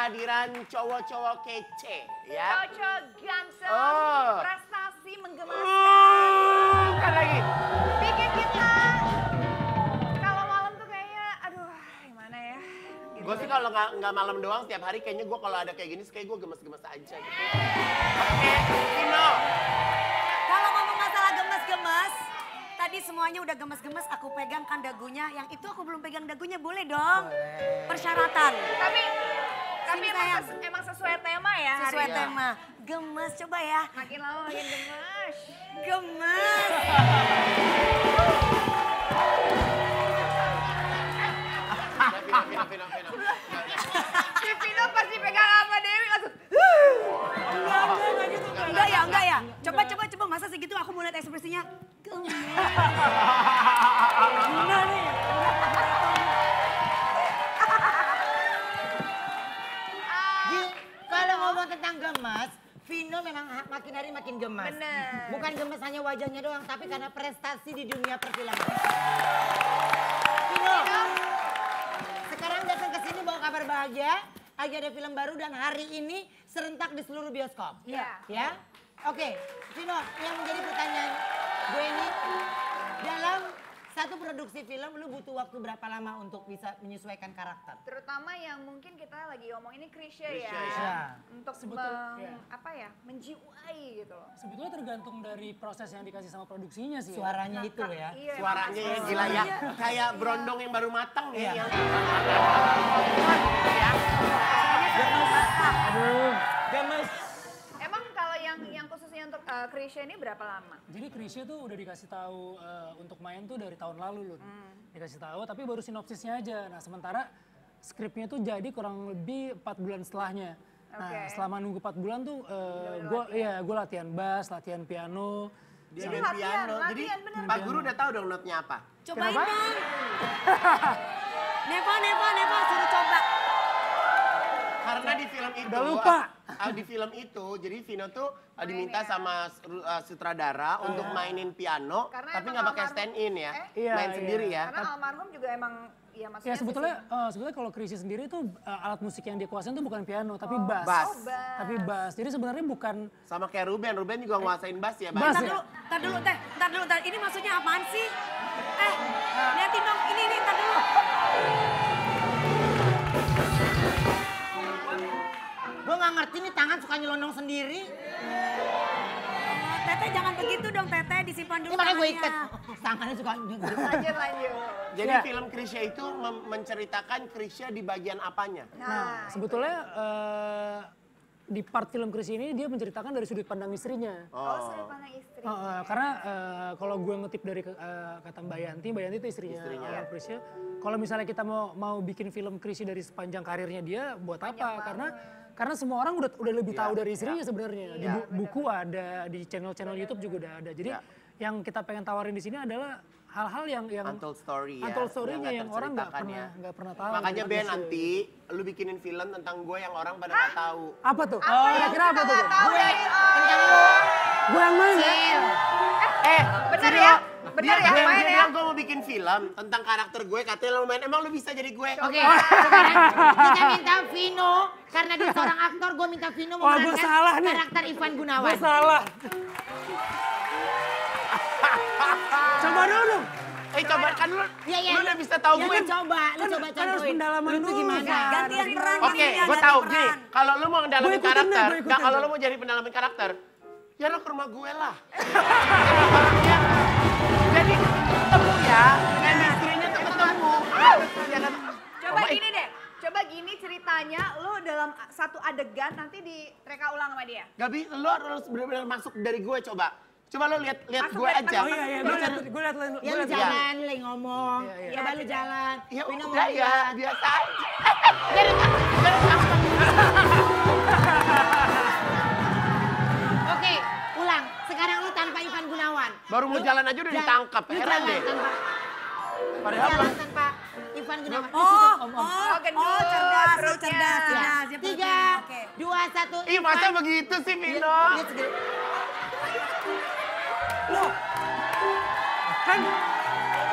kehadiran cowok-cowok kece ya. Cocok, ganteng, Oh. prestasi menggemaskan. Uh, kan lagi. Bikin kita kalau malam tuh kayaknya, aduh gimana ya. Gitu. Gue sih kalau nggak nggak malam doang tiap hari kayaknya gue kalau ada kayak gini kayak gue gemes-gemes aja gitu. Oke, Tino. Kalau ngomong masalah gemes-gemes, tadi semuanya udah gemes-gemes, aku pegang kan dagunya. Yang itu aku belum pegang dagunya, boleh dong? Persyaratan. Tapi tapi emang, sayang. ses- emang sesuai tema ya hari Sesuai ini. tema. Gemes, coba ya. Makin lama makin gemes. Gemes. Vino, Vino, Vino, Vino. Si Vino pasti pegang apa Dewi langsung. Enggak ya, enggak ya. Coba, coba, coba. Masa segitu aku mau lihat ekspresinya. Gemes. Gimana nih? Tentang gemas, Vino memang makin hari makin gemas. Bener. Bukan gemas hanya wajahnya doang, tapi karena prestasi di dunia perfilman. Vino, sekarang datang ke sini bawa kabar bahagia. Lagi ada film baru dan hari ini serentak di seluruh bioskop. Iya. Ya? Oke, Vino, yang menjadi pertanyaan gue ini, dalam satu produksi film lu butuh waktu berapa lama untuk bisa menyesuaikan karakter? Terutama yang mungkin kita lagi ngomong ini klise ya. Klise, ya. Untuk Sebetul, meng- ya. apa ya, menjiwai gitu loh. Sebetulnya tergantung dari proses yang dikasih sama produksinya sih. ya. Suaranya itu loh ya. Iya, Suaranya ya gila ya. Kayak berondong yang baru matang ya. Iya. Yang... Aduh. Emang kalau yang yang khususnya untuk uh, Krisya ini berapa lama? Jadi Krisya tuh udah dikasih tahu eh, untuk main tuh dari tahun lalu loh. Dikasih tahu tapi baru sinopsisnya aja. Nah, sementara skripnya tuh jadi kurang lebih empat bulan setelahnya. Nah, Oke. selama nunggu 4 bulan tuh gue iya gue latihan bass, latihan piano. Dia Jadi latihan, piano. Jadi latihan, bener. Pak Guru udah tahu dong notnya apa. Cobain Kenapa? dong. Neva, Neva, Neva, suruh coba. Karena di film itu, Udah lupa. ah, di film itu, jadi Vino tuh ah, diminta sama su- ah, sutradara untuk mainin piano, Karena tapi nggak pakai stand in ya, Eh? Iya, main iya. sendiri ya. Karena almarhum juga emang ya maksudnya Ya sebetulnya eh, sebetulnya kalau Krisya sendiri tuh eh, alat musik yang dia kuasain tuh bukan piano tapi bass. Bass. Oh, bass. Tapi bass. Jadi sebenarnya bukan Sama kayak Ruben, Ruben juga nguasain bass ya, Bass Bang? ya? Ntar dulu, ntar dulu, teh. Ntar dulu, ntar. Ini maksudnya apaan sih? Eh, liatin dong. Ini, ini, ntar dulu. Gue nggak ngerti nih tangan suka nyelonong sendiri. Oh, Teteh jangan begitu dong, Teteh. Disimpan dulu Ini makanya gue ikat. tangannya. Suka Lanjut, lanjut. Jadi Ya. film Krisya itu mem- menceritakan Krisya di bagian apanya? Nah, sebetulnya eh, di part film Krisya ini dia menceritakan dari sudut pandang istrinya. oh, sudut pandang istri. Eh, eh, karena eh, kalau gue ngetip dari eh, kata Mbak Yanti, Mbak Yanti itu istrinya, Istrinya. eh, Krisya. Kalau misalnya kita mau mau bikin film Krisya dari sepanjang karirnya dia, buat apa? Karena karena semua orang udah udah lebih tahu dari istrinya sebenarnya. Di bu- buku ada, di channel-channel YouTube juga udah ada. Jadi Ya. yang kita pengen tawarin di sini adalah hal-hal yang yang Untold story ya. untold story-nya nggak yang orang nggak pernah nggak pernah tahu. Makanya Ben Krisya. nanti lu bikinin film tentang gue yang orang pada nggak tahu. Apa tuh? Apa yang Kira-kira apa kita tuh? nggak tahu gue dari tentang lu. Gue yang main ya? Eh, Bener Vino, ya? Bener dia- ya? dia- Main dia ya? bilang gue mau bikin film tentang karakter gue, katanya lu main. Emang lu bisa jadi gue? Oke, sekarang kita minta Vino karena dia seorang aktor, gue minta Vino gua memerankan salah nih. karakter Ivan Gunawan. Gue salah. Coba dulu. Eh coba kan lu, Iya, iya. lu udah bisa tahu Ya, gue. lu coba, lu Kan- coba kan harus pendalaman Lu tuh dulu, gimana? Gantian peran. Oke, gue tahu nih. Kalau lu mau deh, karakter, kalau lu mau jadi pendalamin karakter, ya lu ke rumah gue lah. adegan nanti direka ulang sama dia. Gak bisa, lu harus benar-benar masuk dari gue coba. Coba lu lihat lihat gue aja. Oh iya, iya. Lu Gue cari- gue gue Ya lu jalan, lu ngomong. Iya, iya. Coba lu jalan. Ya udah ya, lihat. biasa aja. Oke, ulang. Sekarang lu tanpa Ivan Gunawan. Baru mau jalan aja udah ditangkap, heran deh. Padahal tanpa Ivan. Di Oh, oh, om, om. oh, gendut, cerdas, lu perutnya. cerdas, Ya. Tiga, Oke. dua, satu. Ih, masa begitu sih, segini. Loh, kan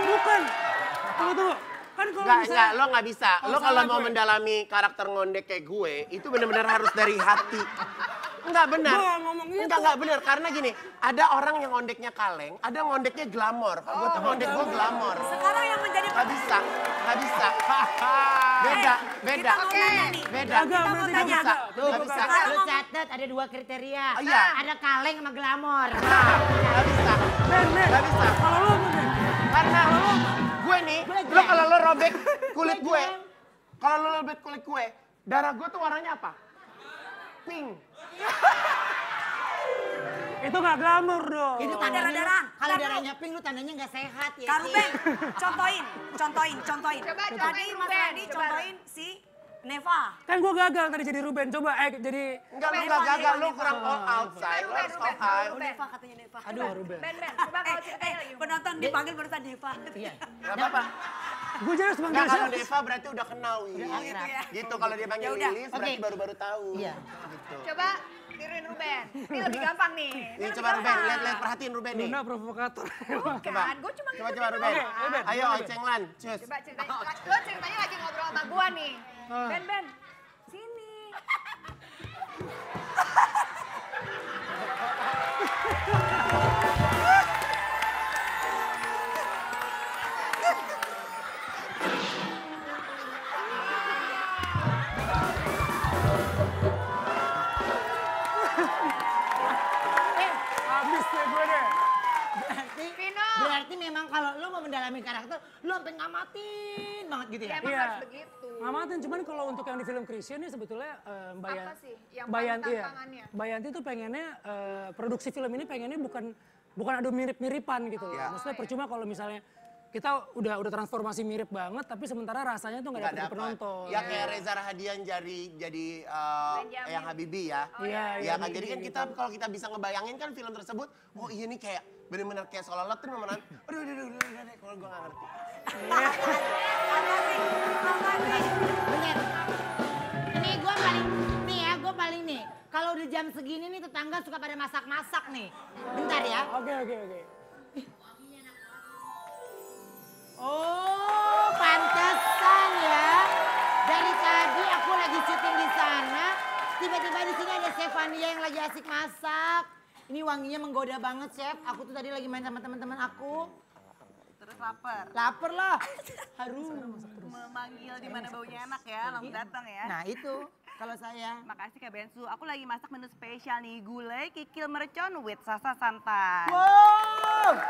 bukan. tunggu tunggu. Kan kalau misalnya enggak, lo nggak bisa. Lo Oh, kalau salah mau gue. mendalami karakter ngondek kayak gue, itu benar-benar harus dari hati. Enggak benar. Nggak ngomong gitu. Enggak, enggak benar. Karena gini, ada orang yang ngondeknya kaleng, ada ngondeknya glamor. Kalau gue tuh ngondek gue glamor. Sekarang yang menjadi Nggak bisa, nggak bisa. Beda, beda. Tanya nih. Beda. Agak, Kita mau tanya. bisa. Tuh, bisa. Sekarang Lu catat ada dua kriteria. Oh, iya. Ada kaleng sama glamor. Nah, nggak bisa. Ben, Ben. Nggak bisa. Kalau Ben. Karena gue nih, lo kalau lo robek kulit gue, kalau lo robek kulit gue, darah gue tuh warnanya apa? Pink. Itu nggak glamor dong. Itu Ada tandanya darah-darah. kalau darahnya pink lu tandanya nggak sehat ya. Kak Ruben, contohin, contohin, contohin. Coba, Tadi Mas Adi coba. contohin si Neva. Kan gue gagal tadi jadi Ruben. Coba eh jadi Enggak, lo Neva, nggak gagal, lo kurang all outside, lo Ruben, harus Ruben, all out. Oh, Neva katanya Neva. Aduh, Ruben. Ben, Ben, coba kalau Eh, ceritanya eh, lagi. penonton dipanggil barusan Neva. Iya. Gak apa-apa. gue jadi harus manggil Enggak, kalau siapa? Deva berarti udah kenal, Wi. gitu ya. Gitu, kalau dia panggil Ya. Lilis berarti baru-baru tahu. Iya. Gitu. Coba tiruin Ruben. Ini lebih gampang nih. Ini Ini lebih coba Ruben, gampang. lihat-lihat perhatiin Ruben nih. Luna provokator. Coba. Kan, gue cuma Coba ngikutin coba Ruben. Ayo Ruben. Ocenglan, cus. Coba ceritanya, lo ceritanya lagi ngobrol sama gua nih. Ah. Ben, Ben, gitu Ya ya. emang Iya. harus begitu. Cuman kalau untuk yang di film Christian ini sebetulnya eh, Mbak Apa Yan- sih yang Bayanti paling ya. tantangannya? Bayanti tuh pengennya eh, produksi film ini pengennya bukan bukan ada mirip-miripan gitu loh. Iya. Maksudnya percuma kalau misalnya kita udah udah transformasi mirip banget tapi sementara rasanya tuh nggak dapet di dapat. penonton. Ya kayak Reza Rahadian jadi jadi uh, Benjamin. yang Habibie ya. Iya, Ya kan, iya, jadi kan gitu. kita kalau kita bisa ngebayangin kan film tersebut, oh iya nih kayak bener-bener kayak seolah-olah tuh memeran, aduh, aduh, aduh, aduh, aduh, aduh, kalau gue gak ngerti. Apa sih? Apa sih? Ini gue paling, nih ya gue nih. Kalau udah jam segini nih tetangga suka pada masak-masak nih. Bentar ya. Oke oke oke. Oh, pantesan ya. Dari tadi aku lagi syuting di sana, tiba-tiba di sini ada Stefania yang lagi asik masak. Ini wanginya menggoda banget, Chef. Aku tuh tadi lagi main sama teman-teman aku. Terus lapar. Lapar lah. Harum. Memanggil di mana baunya enak ya, langsung datang ya. Nah, itu kalau saya. Makasih Kak Bensu. Aku lagi masak menu spesial nih, gulai kikil mercon with sasa santan. Wow.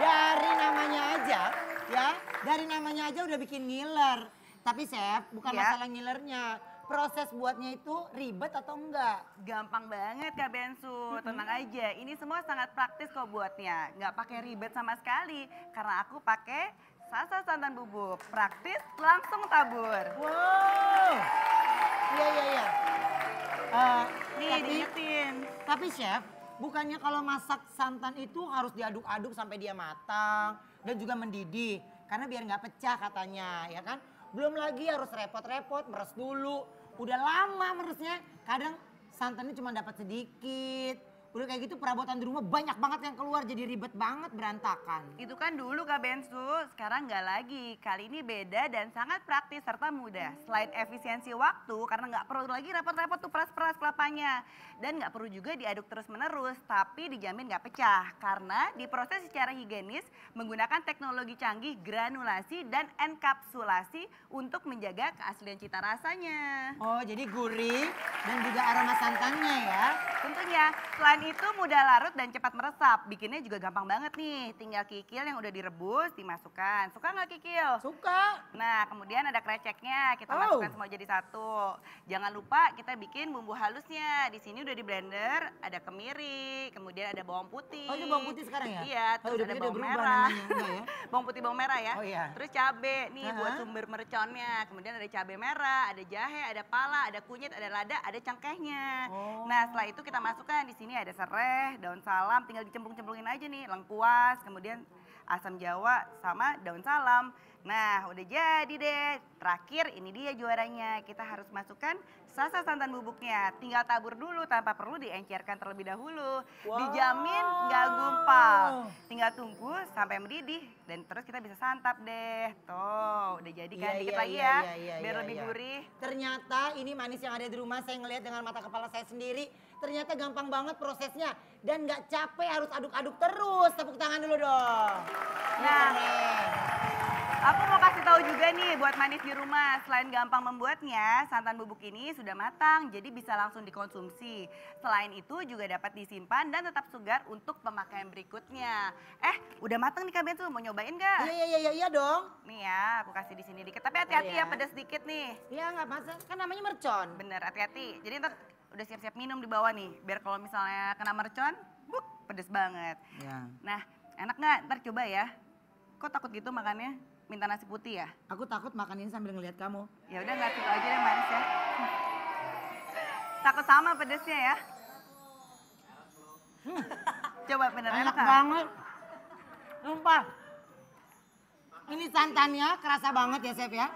Dari namanya aja, ya. Dari namanya aja udah bikin ngiler. Tapi Chef, bukan Ya. masalah ngilernya. Proses buatnya itu ribet atau enggak? Gampang banget Kak Bensu, tenang aja. Ini semua sangat praktis kok buatnya. Nggak pakai ribet sama sekali. Karena aku pakai sasa santan bubuk. Praktis, langsung tabur. Wow. Iya, iya, iya. Eh, Nih, tapi, diingetin. tapi chef, bukannya kalau masak santan itu harus diaduk-aduk sampai dia matang dan juga mendidih. Karena biar nggak pecah katanya, ya kan? Belum lagi harus repot-repot, meres dulu. Udah lama meresnya, kadang santannya cuma dapat sedikit. Udah kayak gitu perabotan di rumah banyak banget yang keluar jadi ribet banget berantakan. Itu kan dulu Kak Bensu, sekarang nggak lagi. Kali ini beda dan sangat praktis serta mudah. Selain efisiensi waktu, karena nggak perlu lagi repot-repot tuh peras-peras kelapanya. Dan nggak perlu juga diaduk terus-menerus, tapi dijamin nggak pecah. Karena diproses secara higienis menggunakan teknologi canggih granulasi dan enkapsulasi untuk menjaga keaslian cita rasanya. Oh jadi gurih dan juga aroma santannya ya. Tentunya, selain itu mudah larut dan cepat meresap. Bikinnya juga gampang banget nih. Tinggal kikil yang udah direbus, dimasukkan. Suka nggak kikil? Suka. Nah, kemudian ada kreceknya. Kita Oh. masukkan semua jadi satu. Jangan lupa kita bikin bumbu halusnya. Di sini udah di blender, ada kemiri, kemudian ada bawang putih. Oh, ini bawang putih sekarang ya? Iya, Oh, terus udah ada bawang merah. enggak ya? bawang putih, bawang merah ya. Oh, iya. Terus cabe nih buat Aha. sumber merconnya. Kemudian ada cabe merah, ada jahe, ada pala, ada kunyit, ada lada, ada cangkehnya. Oh. Nah, setelah itu kita masukkan di sini ada serai, daun salam, tinggal dicemplung-cemplungin aja nih, lengkuas, kemudian asam jawa sama daun salam. Nah, udah jadi deh. Terakhir ini dia juaranya. Kita harus masukkan sasa santan bubuknya. Tinggal tabur dulu tanpa perlu diencerkan terlebih dahulu. Dijamin nggak gumpal. Tinggal tunggu sampai mendidih dan terus kita bisa santap deh. Tuh, udah jadi kan Iya, dikit iya, lagi iya, ya. iya, iya, biar iya, lebih iya. gurih. Ternyata ini manis yang ada di rumah saya ngelihat dengan mata kepala saya sendiri. Ternyata gampang banget prosesnya dan nggak capek harus aduk-aduk terus. Tepuk tangan dulu dong. Nah. Keren. Aku mau kasih tahu juga nih buat manis di rumah. Selain gampang membuatnya, santan bubuk ini sudah matang, jadi bisa langsung dikonsumsi. Selain itu juga dapat disimpan dan tetap segar untuk pemakaian berikutnya. Eh, udah matang nih Kak Bensu, mau nyobain nggak? Iya iya iya iya dong. Nih ya, aku kasih di sini dikit. Tapi hati-hati Iya. ya, pedas dikit nih. Iya nggak masalah, kan namanya mercon. Bener, hati-hati. Jadi ntar udah siap-siap minum di bawah nih. Biar kalau misalnya kena mercon, buk, pedes banget. Ya. Nah, enak nggak? Ntar coba ya. Kok takut gitu makannya? Minta nasi putih ya? Aku takut makan ini sambil ngelihat kamu. Ya udah nggak situ aja deh manis ya. Takut sama pedesnya ya. Coba bener enak, Enak banget. Sumpah. Ini santannya kerasa banget ya Chef ya.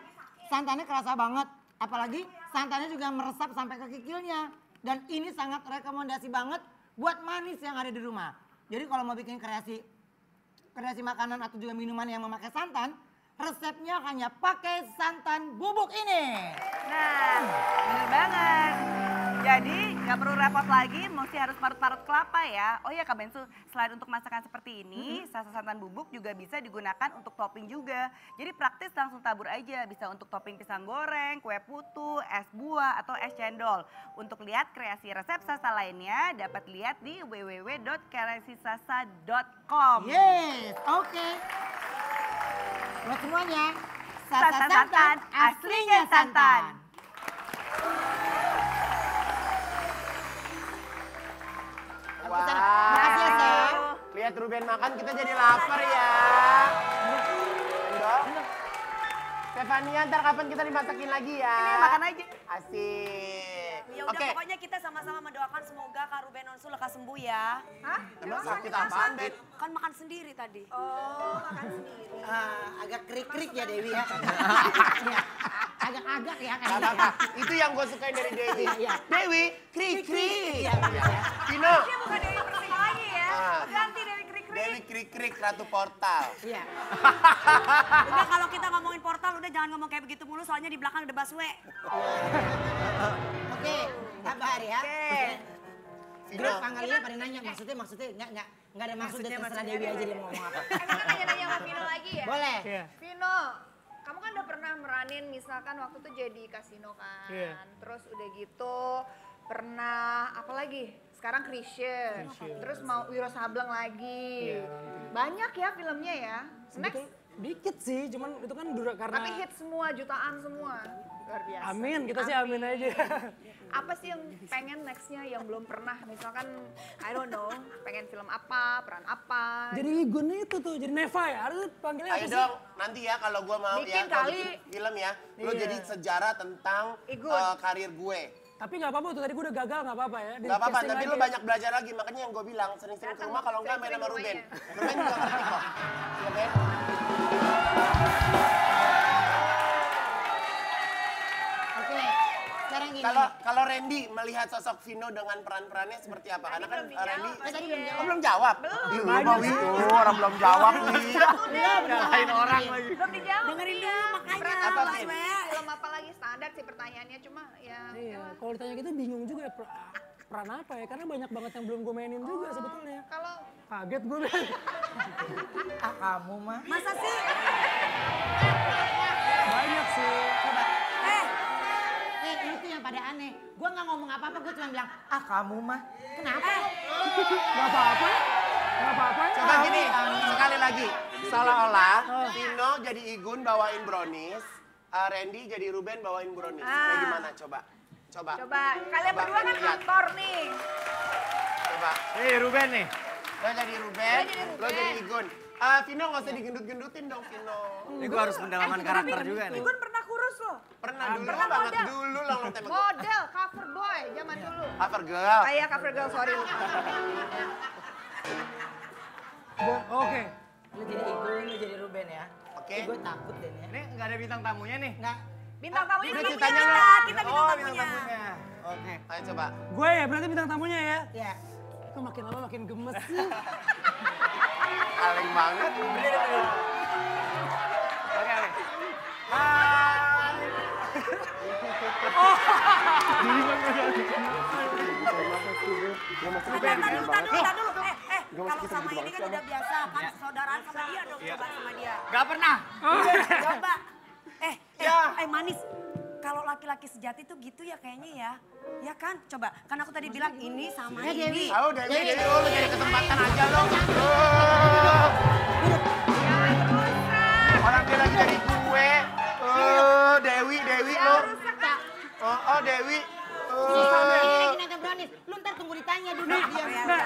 Santannya kerasa banget. Apalagi santannya juga meresap sampai ke kikilnya. Dan ini sangat rekomendasi banget buat manis yang ada di rumah. Jadi kalau mau bikin kreasi kreasi makanan atau juga minuman yang memakai santan, resepnya hanya pakai santan bubuk ini. Nah, bener banget. Jadi nggak perlu repot lagi, mesti harus parut-parut kelapa ya. Oh ya Kak Bensu, selain untuk masakan seperti ini, sasa santan bubuk juga bisa digunakan untuk topping juga. Jadi praktis langsung tabur aja, bisa untuk topping pisang goreng, kue putu, es buah, atau es cendol. Untuk lihat kreasi resep sasa lainnya, dapat lihat di www.kreasisasa.com. Yes, oke. Buat semuanya, Sasa santan, santan, aslinya santan. Makasih ya, Chef. Lihat Ruben makan kita jadi lapar ya. Stefania, ntar kapan kita dimasakin lagi ya? Ini makan aja. Asik. Ya udah Oke, pokoknya kita sama-sama mendoakan semoga Kak Ruben Onsu lekas sembuh ya. Hah? emang sakit apaan, Bet? Kan makan sendiri tadi. Oh, makan sendiri. Ah, agak krik-krik ya Dewi ya. Ya, Agak-agak ya kayaknya. apa-apa. Itu yang gue sukain dari Dewi. Iya. Dewi, krik krik. Iya, iya. Vino, Dia bukan Dewi Persik lagi ya. Ah. Ganti Dewi Krik-Krik. Dewi krik krik ratu portal. Iya. Udah kalau kita ngomongin portal udah jangan ngomong kayak begitu mulu soalnya di belakang ada busway. Oke, sabar ya. Oke. Terus panggilannya pada nanya, maksudnya maksudnya nggak nggak nggak ada maksud dan terserah Dewi aja dia mau ngomong apa. Enak nanya-nanya sama Vino lagi ya? Boleh. Iya. Vino, kamu kan udah pernah meranin misalkan waktu itu jadi kasino kan. Iya. Terus udah gitu pernah apa lagi? Sekarang Chrisye. Terus mau Wiro Sableng lagi. Iya. Banyak ya filmnya ya. Next. Dikit sih, cuman itu kan dura karena Tapi hit semua, jutaan semua. Luar biasa. Amin, kita sih amin aja. Apa sih yang pengen nextnya yang belum pernah? Misalkan, I don't know, pengen film apa, peran apa. jadi Igun itu tuh, jadi Neva ya, harus panggilnya apa ayo sih? dong. Nanti ya kalau gue mau Bikin ya, kalau kali. film ya, lo Iya. jadi sejarah tentang eh, karir gue. Tapi nggak apa-apa tuh, tadi gue udah gagal nggak apa-apa ya. di Gak apa-apa, tapi lo ya. banyak belajar lagi. Makanya yang gue bilang, sering-sering ke rumah kalau enggak main sama Ruben. Ruben juga ngerti kok. Iya, Kalau kalau Randy melihat sosok Vino dengan peran-perannya seperti apa? Karena kan belum eh, Randy dijawab. Oh, tadi belum jawab. Oh, belum jawab. Belum. Belum, Wi. Oh, orang belum jawab nih. Iya, Nyalahin orang lagi. Belum dijawab. Dengerin dia. dulu makanya, Peran Apa? Film apa lagi standar sih pertanyaannya cuma ya. Iya, ya. kalau ditanya gitu bingung juga ya, per- peran apa ya, karena banyak banget yang belum gue mainin juga sebetulnya. Kalau Kaget gue. Ah, kamu mah. Masa sih? Banyak sih. Coba. Pada aneh. Gua nggak ngomong apa-apa, gua cuma bilang, ah kamu mah. Kenapa? Gak apa-apa, gak apa-apa. Coba gini, sekali lagi. Seolah-olah Vino jadi Igun bawain brownies, eh, Randy jadi Ruben bawain brownies. Kayak Ah. gimana? Coba. Coba. coba kalian Coba, berdua kan aktor nih. Coba. Nih Ruben nih. Lo jadi Ruben, Lo jadi lo Ruben. jadi Igun. Ah, Vino nggak usah digendut-gendutin dong, Vino. Ini gua harus pendalaman karakter juga nih. Igun pernah kurus loh. Pernah dulu Pernah banget model. dulu lo nonton gue. Model, cover boy zaman dulu. Cover girl. Kayak cover girl, sorry. Oke. Lu jadi Igun, lu jadi Ruben ya. Oke. Gue takut deh ya. Ini nggak ada bintang tamunya nih. Nggak, Bintang tamunya kita punya kita, kita bintang oh, tamunya. bintang tamunya. Oke. Ayo coba. Gue ya berarti bintang tamunya ya. ya. Kok makin lama makin gemes sih. Kaleng banget. Oke, oke. Hai. Dulu, dulu, dulu. Eh, eh, kalau sama ini kan udah biasa, kan saudaraan sama dia dong, coba sama dia. Gak pernah. Coba. Eh, eh, eh manis. Kalau laki-laki sejati tuh gitu ya kayaknya ya. Ya kan? Coba, kan aku tadi bilang ini sama ini. Tahu Dewi, Dewi, oh, lu jadi kesempatan aja lo. Oh. Orang dia lagi dari gue. Oh, Dewi, Dewi lo. Oh, oh Dewi. Iya, Susana iya, iya, tunggu ditanya dulu. Nih, nah, nah.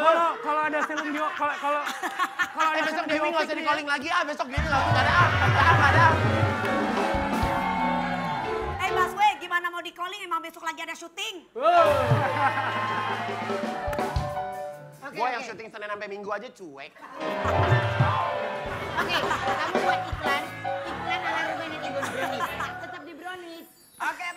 kalau kalau ada film Dio, kalau kalau kalau eh, ada besok Dewi nggak usah di calling lagi ah, besok Dewi nggak usah ada ah, nggak ada. Eh Mas We, gimana mau di calling? Emang besok lagi ada syuting? Oh. Okay, gue okay. yang syuting Senin sampai Minggu aja cuek. Oke, okay, kamu buat iklan, iklan ala Ruben yang di Brownies. Tetap di Brownies. Oke, okay.